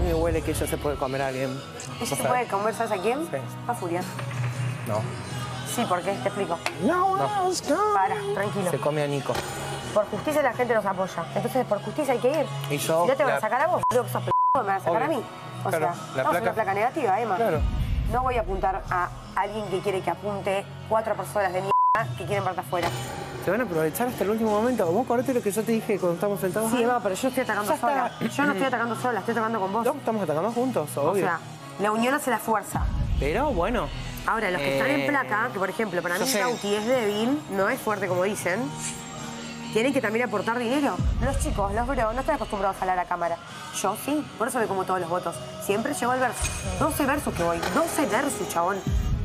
mí me huele que ella se puede comer a alguien. ¿Ella ¿Vos se puede comer, ¿sabes a quién? Sí. A Furia. No. Sí, ¿por qué? Te explico. No, Para, tranquilo. Se come a Nico. Por justicia la gente nos apoya. Entonces, por justicia hay que ir. Y yo, Si no te van a sacar a vos, creo que sos p***, me van a sacar Obvio. a mí. O Claro, sea, la no, es placa- una placa negativa, Emma. Claro. No voy a apuntar a alguien que quiere que apunte cuatro personas de mierda que quieren verte afuera. Se van a aprovechar hasta el último momento. Vos acordate lo que yo te dije cuando estábamos sentados. Sí? Emma, pero yo estoy atacando sola. Yo no estoy atacando sola, estoy atacando con vos. No, estamos atacando juntos, o obvio. sea, la unión hace la fuerza. Pero bueno. Ahora, los que están en Eh, placa, que por ejemplo, para mí sé. Cauti es débil, no es fuerte como dicen, tienen que también aportar dinero. Los chicos, los bro, no están acostumbrados a hablar a cámara. Yo sí, por eso doy como todos los votos. Siempre llego al versus. 12 versus que voy, 12 versus, chabón.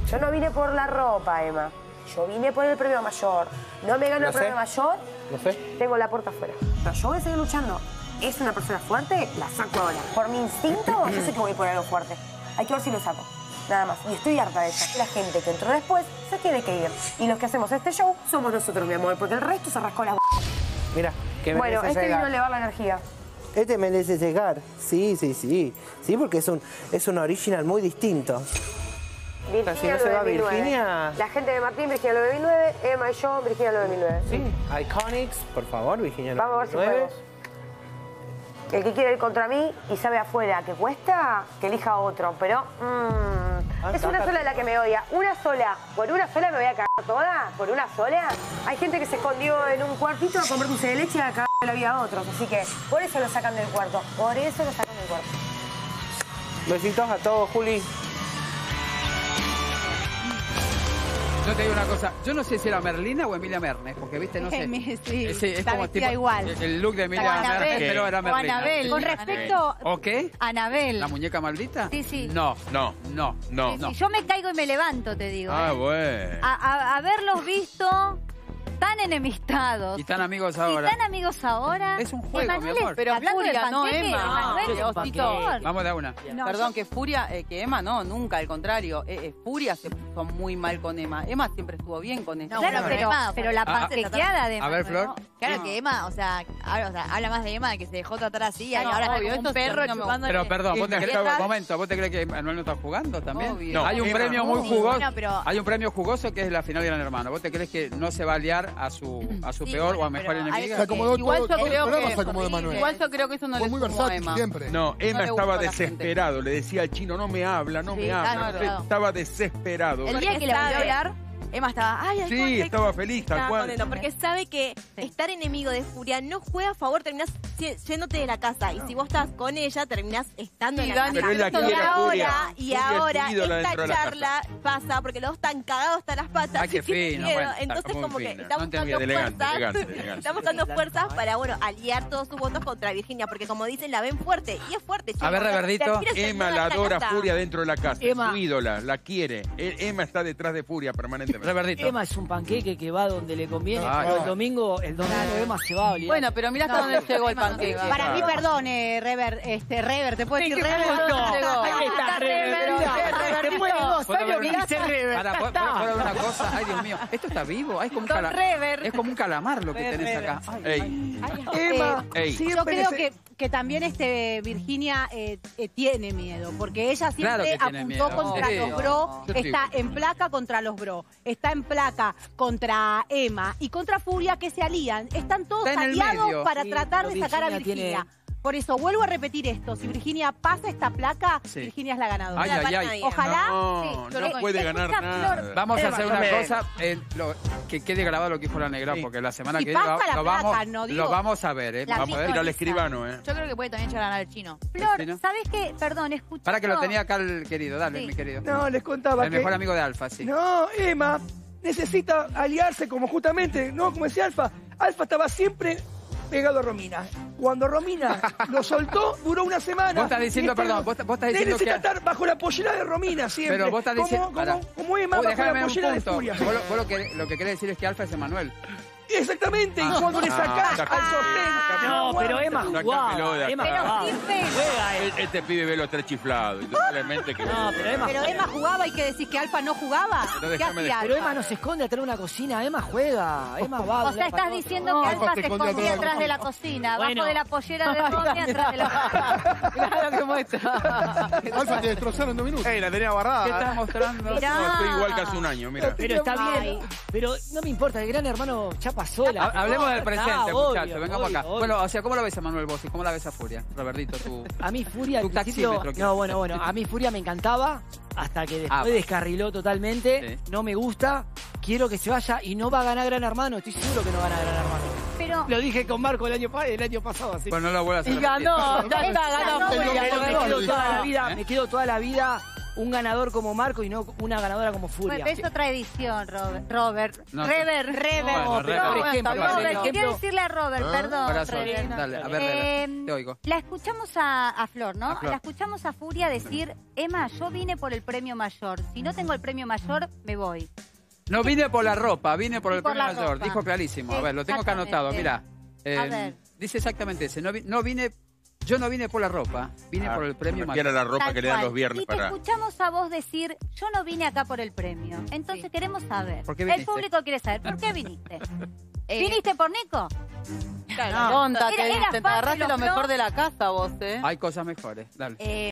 Yo no vine por la ropa, Emma. Yo vine por el premio mayor. No me gano el sé. premio mayor, No sé. tengo la puerta afuera. Pero yo voy a seguir luchando. Es una persona fuerte, la saco ahora. Por mi instinto, yo sé que voy por algo fuerte. Hay que ver si lo saco. Nada más. Y estoy harta de eso. La gente que entró después se tiene que ir. Y los que hacemos este show somos nosotros, mi amor, porque el resto se rascó las Mira, que Bueno, merece este vino a llegar. elevar la energía. Este merece llegar. Sí, sí, sí. Sí, porque es un, es un original muy distinto. Virginia si no se va 9009. Virginia. La gente de Martín, Virginia 9009. Emma y yo, Virginia 9009. Sí, Iconics, por favor, Virginia. Vamos a ver si 99. podemos. El que quiere ir contra mí y sabe afuera que cuesta, que elija otro. Pero mm, es una sola la que me odia. Una sola. Por una sola me voy a cagar toda. Por una sola. Hay gente que se escondió en un cuartito a comer dulce de leche y a cagar la vida a otros. Así que por eso lo sacan del cuarto. Por eso lo sacan del cuarto. Besitos a todos, Juli. Yo te digo una cosa, yo no sé si era Merlina o Emilia Mernes, porque viste, no sé. Sí, es está como tipo- igual. El look de Emilia O Anabel. Mernes, pero era O Merlina. Anabel. Con respecto- ¿O qué? Anabel. ¿La muñeca maldita? Sí, sí. No, no, no, no. Sí, sí, no. Yo me caigo y me levanto, te digo. Ah, ¿eh? bueno. A, a- haberlos visto enemistados. Y tan amigos Y ahora. tan amigos ahora. Es un juego, Emanuel mi amor. Pero la hablando furia, de no, Emma. No. Vamos de a una. No, Perdón, yo- que Furia, eh, que Emma no, nunca, al contrario. Eh, eh, Furia se puso muy mal con Emma. Emma siempre estuvo bien con ella. Claro, bueno, pero, Emma, pero la Ah, panquequeada de A ver, Flor. ¿no? Claro que Emma, o sea, habla, o sea, habla más de Emma de que se dejó tratar así y ahora está obvio, como un perro. Pero perdón, vos te ¿Y crees, momento, ¿vos te crees que Manuel no está jugando también? Obvio. No, hay un Emma. premio muy Sí, jugoso. bueno, pero- Hay un premio jugoso que es la final de Gran Hermano. ¿Vos te crees que no se va a liar a su, a su Sí, peor o a mejor enemiga? acomodó Igual todo, yo todo el creo programa que- se acomodó Manuel. Igual yo creo que eso no Fue le muy gustó a versátil Emma. siempre. No, Emma estaba a desesperado. Le decía al chino, no me habla, no me habla. claro. Estaba desesperado. El día que le volvió a hablar, Emma estaba, ay, ay, Sí, estaba feliz, tal cual. porque sabe que estar enemigo de Furia no juega a favor, terminás si- yéndote de la casa. Y si vos estás con ella, terminás estando Sí, en la Dani, casa. Pero él la y quiere ahora, y ahora esta charla pasa porque los dos están cagados hasta las patas. Ay, qué fino, miedo. bueno, Entonces como que No buscando elegante, fuerzas. Está buscando fuerzas para, bueno, aliar todos sus votos contra Virginia. Porque como dicen, la ven fuerte. Y es fuerte, chicos. A ver, Reverdito. Emma la adora. Furia dentro de la casa. Emma. Su ídola, la quiere. E- Emma está detrás de Furia permanentemente. Reverdito. Emma es un panqueque que va donde le conviene. Ay. el domingo, el domingo Emma se va a olvidar. Bueno, pero mira hasta dónde llegó el Para mí, perdón, eh, Rever, este, Rever, ¿te puedo decir Rever? Ahí está, Rever. Después de dos ¿Puedo años ver que una- dice Rever. Para, ya ¿puedo, está. puedo ver una cosa? Ay, Dios mío. Esto está vivo. Ay, es como un, cala- es como un calamar lo que tenés acá. Ay, Ey, Emma, Ey. Yo creo que, que también este Virginia eh, eh, tiene miedo, porque ella siempre apuntó miedo. contra los bro, Yo está en placa contra los bro, está en placa contra Emma y contra Furia que se alían. Están todos aliados medio. para Sí, tratar de sacar a Virginia Virginia. tiene- Por eso vuelvo a repetir esto, si Virginia pasa esta placa, Sí. Virginia es la ganadora. Ay, ay, ay. Ojalá. No, sí. no puede escucha, ganar Flor, nada. Vamos a hacer una cosa, eh, lo- que quede grabado lo que dijo la negra, Sí. porque la semana que viene lo, la lo placa, vamos, no digo- lo vamos a ver. Eh. La Vamos a ver. Ir al escribano, ¿eh? Yo creo que puede también llegar a ganar el chino. Flor. ¿sabes qué? Perdón, escucha. Para que lo tenía acá el querido, dale, Sí. mi querido. No, les contaba el que... mejor amigo de Alfa, sí. No, Emma necesita aliarse como justamente, ¿no? Como decía Alfa. Alfa estaba siempre pegado a Romina. Cuando Romina lo soltó, duró una semana. Vos estás diciendo, este perdón, vos, vos estás diciendo que... estar bajo la pollera de Romina siempre. Pero vos estás diciendo... Como, como, como Emma Vos bajo la pollera de. Furia. Vos lo, vos lo que, lo que querés decir es que Alfa es Emanuel. Exactamente, y Ah, cuando le ah, sacás saca- al sostén. No, pero Emma jugaba. Emma. Pero sin. Juega. Este pibe ve los tres chiflados. Indudablemente que. No, pero Emma Pero juega. Emma jugaba y que decís que Alfa no jugaba. Pero ¿Qué hacía Pero? Emma no se esconde atrás de una cocina. Emma juega. Emma va. O sea, estás diciendo que Alfa se escondía atrás de la cocina, Bueno. abajo de la pollera de Romy, atrás de la Claro, ¿cómo está? Alfa te destrozaron en dos minutos. Ey, la tenía ¿Qué guardada. estás mostrando? Mirá. No, estoy igual que hace un año, mira. Pero está bien. Pero no me importa, el gran hermano ya pasó. La... Ha- Hablemos del Ah, presente, obvio, muchachos. Vengamos obvio, acá. obvio. Bueno, o sea, ¿cómo lo ves a Manuel Bossi? ¿Cómo la ves a Furia? Robertito, tú. A mí Furia Tu taxímetro. No, bueno, bueno. A mí Furia me encantaba hasta que después Ah, descarriló totalmente. Sí. No me gusta. Quiero que se vaya y no va a ganar Gran Hermano. Estoy seguro que no va a ganar Gran Hermano. Pero Lo dije con Marco el año, pa- el año pasado. Así. Bueno, no lo vuelvas a Y repetir. ganó, ya está, ganó me quedo toda la vida, ¿Eh? me quedo toda la vida un ganador como Marco y no una ganadora como Furia. Pues es otra edición, Robert. Robert. No, Rever. Rever. Bueno, Rever. por Bueno, ejemplo, está por bien. Robert, quería ejemplo, decirle a Robert, perdón. Corazón, Rever. dale, a ver, Eh, te oigo. La escuchamos a, a Flor, ¿no? A Flor. La escuchamos a Furia decir, Emma, yo vine por el premio mayor. Si no tengo el premio mayor, me voy. No vine por la ropa, vine por el por premio mayor. ropa. Dijo clarísimo. A ver, lo tengo acá anotado, mira. Exactamente. A ver. Dice exactamente ese. No, vi- no vine, yo no vine por la ropa, vine Ah, por el premio me refiere mayor. a la ropa Tal que le dan los viernes Y te para. escuchamos a vos decir, yo no vine acá por el premio. Entonces queremos saber. ¿Por qué el viniste? público quiere saber, ¿por qué viniste? Eh, ¿Viniste por Nico? Tonta, Era- te, era te agarraste lo ¿no? mejor de la casa vos, ¿eh? Hay cosas mejores. Dale. Eh,